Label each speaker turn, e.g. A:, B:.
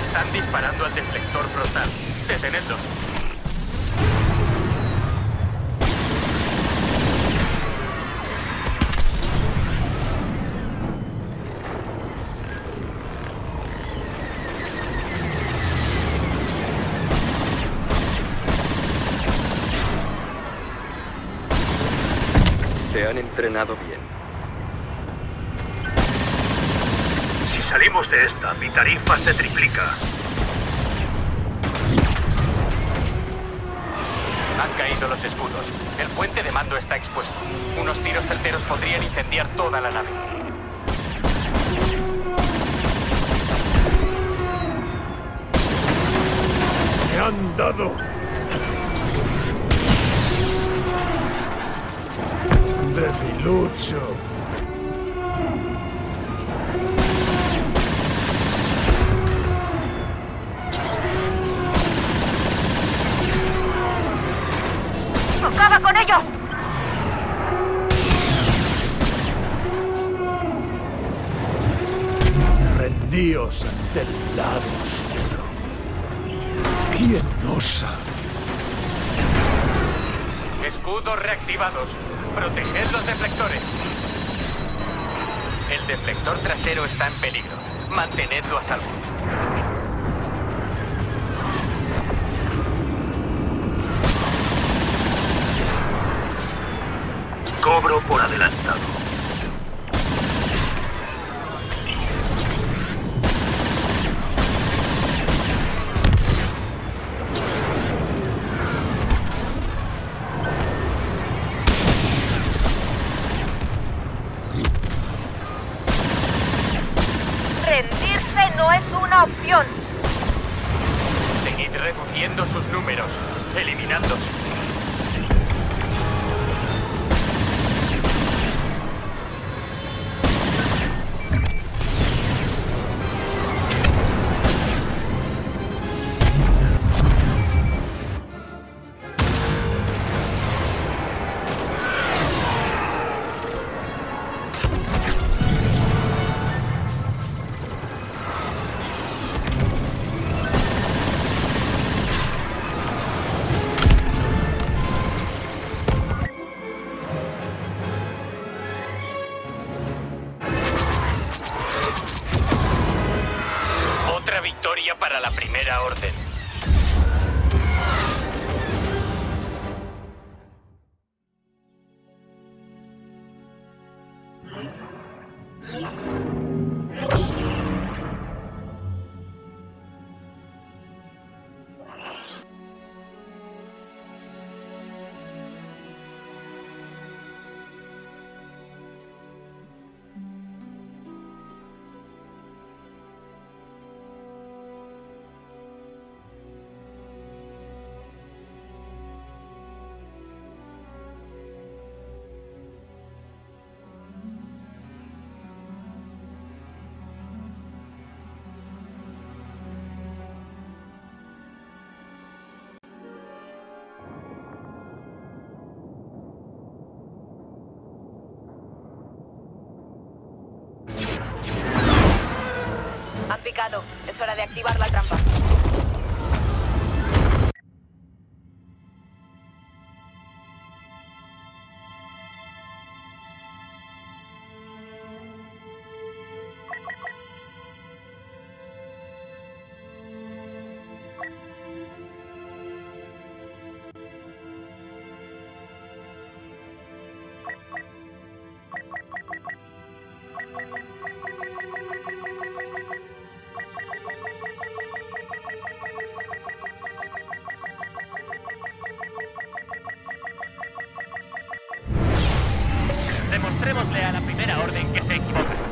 A: Están disparando al deflector frontal. Detenedlos.
B: Se han entrenado bien.
C: Salimos de esta, mi tarifa se triplica.
A: Han caído los escudos. El puente de mando está expuesto. Unos tiros certeros podrían incendiar toda la nave.
C: ¡Me han dado! Debilucho.
D: ¡Acaba con ellos!
C: Rendíos ante el lado oscuro. ¿Quién osa?
A: Escudos reactivados. Proteged los deflectores. El deflector trasero está en peligro. Mantenedlo a salvo.
D: Rendirse no es una opción.
A: Seguid reduciendo sus números. Eliminadlos. La primera orden.
D: Es hora de activar la trampa.
A: Demostrémosle a la primera orden que se equivoca.